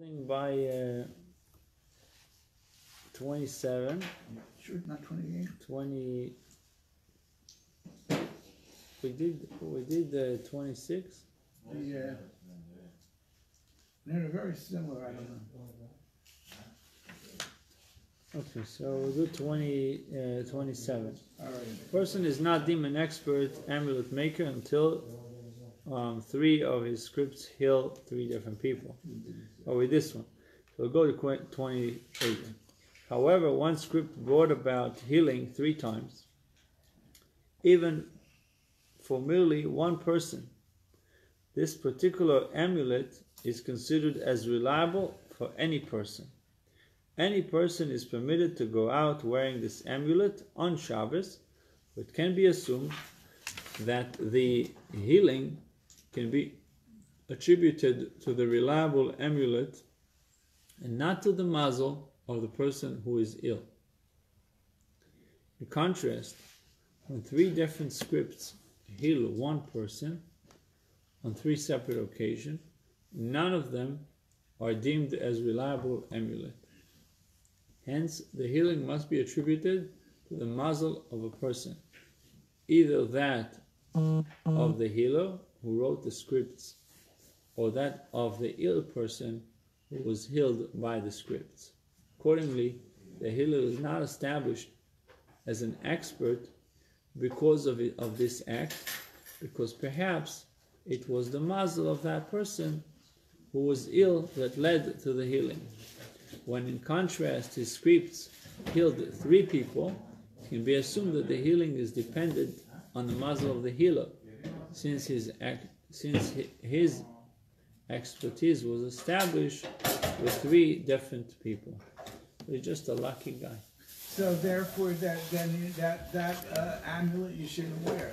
Thing by uh, 27, Sure, not twenty-eight? 20. We did we did uh, 26. The, uh, they're very similar, I don't know. Okay, so we'll do 20, uh, 27. All right. Person is not deemed an expert amulet maker until um, three of his scripts heal three different people. Or with this one. So we'll go to 28. However, one script brought about healing three times, even for merely one person. This particular amulet is considered as reliable for any person. Any person is permitted to go out wearing this amulet on Shabbos, but it can be assumed that the healing can be attributed to the reliable amulet and not to the mazel of the person who is ill. In contrast, when three different scripts heal one person on three separate occasions, none of them are deemed as reliable amulet. Hence, the healing must be attributed to the mazel of a person, either that of the healer who wrote the scripts, or that of the ill person who was healed by the scripts. Accordingly, the healer is not established as an expert because of, it, of this act, because perhaps it was the mazel of that person who was ill that led to the healing. When in contrast his scripts healed three people, it can be assumed that the healing is dependent on the mazel of the healer, since his since his expertise was established with three different people. He's just a lucky guy. So therefore, that, then that, that uh, amulet you shouldn't wear.